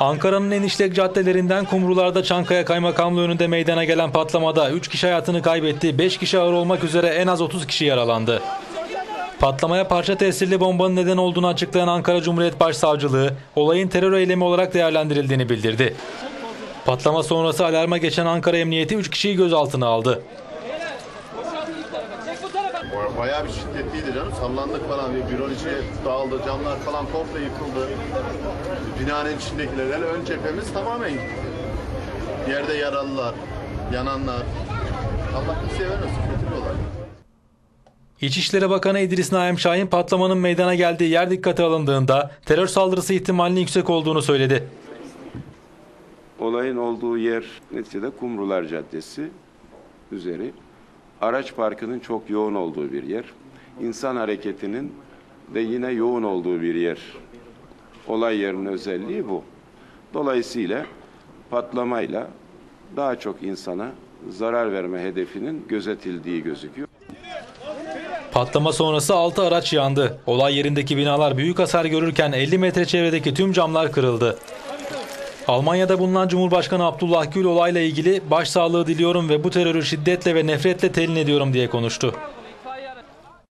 Ankara'nın en işlek caddelerinden Kumrular'da Çankaya Kaymakamlığı önünde meydana gelen patlamada 3 kişi hayatını kaybetti, 5 kişi ağır olmak üzere en az 30 kişi yaralandı. Patlamaya parça tesirli bombanın neden olduğunu açıklayan Ankara Cumhuriyet Başsavcılığı, olayın terör eylemi olarak değerlendirildiğini bildirdi. Patlama sonrası alarma geçen Ankara Emniyeti 3 kişiyi gözaltına aldı. Bayağı bir şiddetliydi canım. Sallandık falan. Bir büron içi dağıldı. Camlar falan komple yıkıldı. Binanın içindekiler. hele ön cephemiz tamamen gitti. Yerde yaralılar, yananlar. Allah kimseye vermesin. Kötü bir olay. İçişleri Bakanı İdris Naim Şahin patlamanın meydana geldiği yer dikkate alındığında terör saldırısı ihtimalinin yüksek olduğunu söyledi. Olayın olduğu yer neticede Kumrular Caddesi üzeri. Araç parkının çok yoğun olduğu bir yer. İnsan hareketinin de yine yoğun olduğu bir yer. Olay yerinin özelliği bu. Dolayısıyla patlamayla daha çok insana zarar verme hedefinin gözetildiği gözüküyor. Patlama sonrası 6 araç yandı. Olay yerindeki binalar büyük hasar görürken 50 metre çevredeki tüm camlar kırıldı. Almanya'da bulunan Cumhurbaşkanı Abdullah Gül olayla ilgili başsağlığı diliyorum ve bu terörü şiddetle ve nefretle telin ediyorum diye konuştu.